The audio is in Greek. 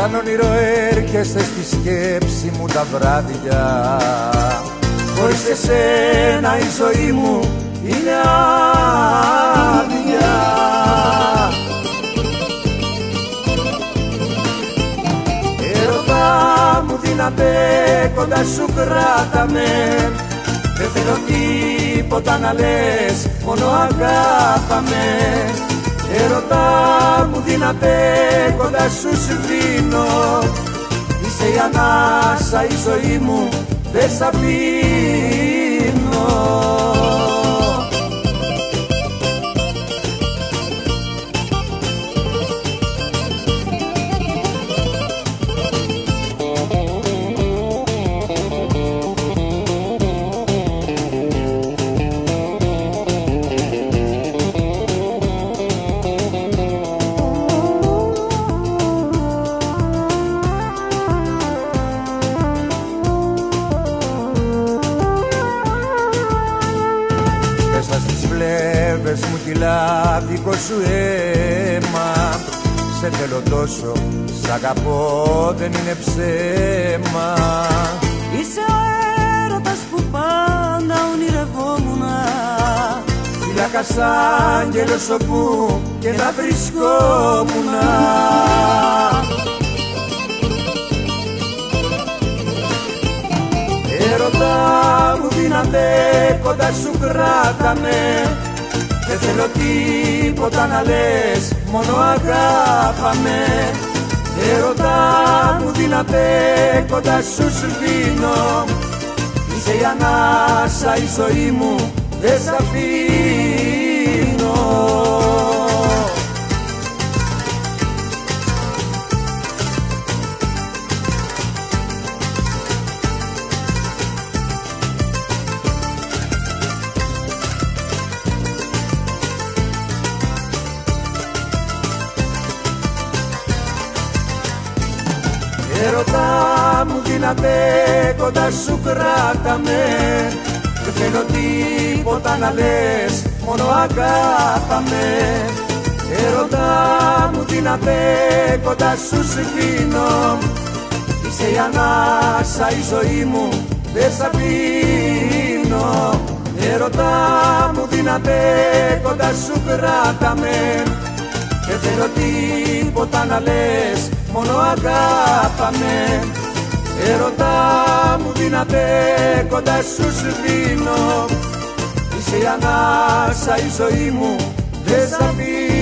μου Σαν όνειρο έρχεσαι στη σκέψη μου τα βράδια. Χωρίς εσένα η ζωή μου είναι άδεια. Έρωτα μου δυνατέ κοντά σου κράταμε. Δεν θέλω τίποτα να λες μόνο αγάπαμε. Έρωτα μου δυνατέ κοντά σου σβήνω. Είσαι η ανάσα η ζωή μου δεν σ' αφήνω μου κυλά δικό σου αίμα Σε θέλω τόσο, σ' αγαπώ δεν είναι ψέμα. Είσαι ο έρωτας που πάντα ονειρευόμουνα. Φυλάκας σαν άγγελος όπου και να βρισκόμουνα. Έρωτα μου δυνατέ κοντά σου κράταμε Δεν θέλω τίποτα να λες μόνο αγάπαμε. Έρωτα μου δυνατέ κοντά σου σβήνω Είσαι η ανάσα η ζωή μου δεν σ' αφήνω Έρωτα μου δυνατέ κοντά σου κράταμε. Δεν θέλω τίποτα να λες μόνο αγάπαμε. Έρωτα μου δυνατέ κοντά σου σβήνω Είσαι η ανάσα η ζωή μου δεν σ' αφήνω. Έρωτα μου δυνατέ κοντά σου κράταμε. Δεν θέλω τίποτα να λες μόνο αγάπαμε. Έρωτα μου δυνατέ κοντά σου σβήνω Είσαι η ανάσα η ζωή μου δεν σ' αφήνω